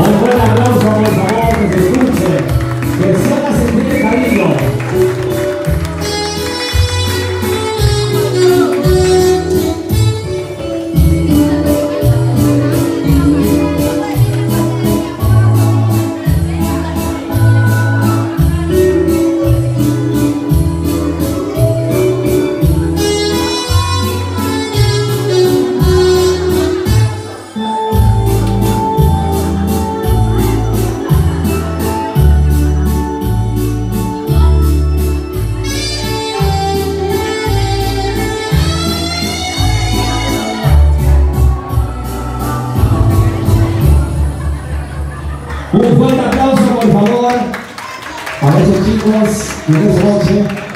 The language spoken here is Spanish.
Un buen aplauso, por favor, que se escuche. Que se haga sentir cariño. Fuerte aplauso, por favor, a esos chicos de esta noche.